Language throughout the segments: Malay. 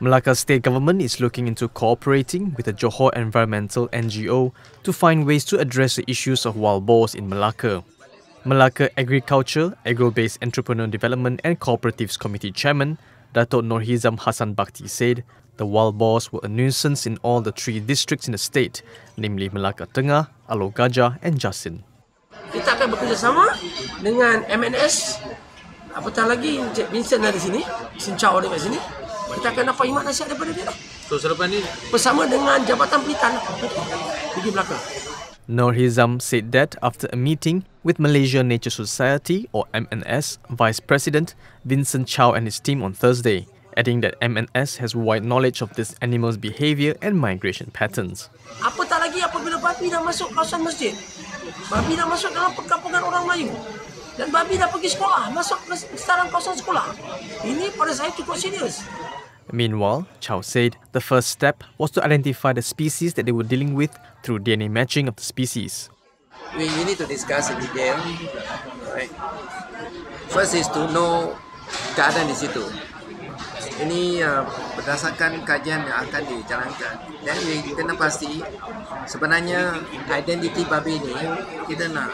Malacca state government is looking into cooperating with the Johor Environmental NGO to find ways to address the issues of wild boars in Malacca. Malacca Agriculture, Agro-Based Entrepreneur Development and Cooperatives Committee Chairman Dato' Norhizam Hassan Bakti said the wild boars were a nuisance in all the three districts in the state, namely Malacca Tengah, Alor Gajah and Jasin. Kita akan bekerjasama dengan MNS, apatah lagi Encik Vincent ada sini, Sincau ada di sini, kita akan dapat imat nasihat daripada dia lah. So selepas ni Bersama dengan Jabatan Pelitan pergi belakang. Nur Hizam said that after a meeting with Malaysia Nature Society or MNS Vice President Vincent Chow and his team on Thursday, adding that MNS has wide knowledge of this animal's behavior and migration patterns. Apatah lagi apabila babi dah masuk kawasan masjid. Babi dah masuk dalam perkampungan orang Melayu. Dan babi dah pergi sekolah, masuk ke dalam kawasan sekolah. Ini pada saya cukup serius. Meanwhile, Chow said the first step was to identify the species that they were dealing with through DNA matching of the species. we, we need to discuss in detail. Right. First is to know keadaan di situ. Ini uh, berdasarkan kajian yang akan dijalankan. Dan we kena pasti sebenarnya identiti babi ini kita nak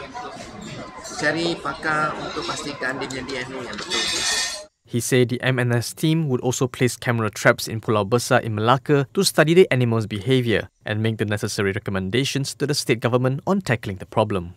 cari pakar untuk pastikan dia punya DNA yang betul. He said the MNS team would also place camera traps in Pulau Besar in Malacca to study the animal's behavior and make the necessary recommendations to the state government on tackling the problem.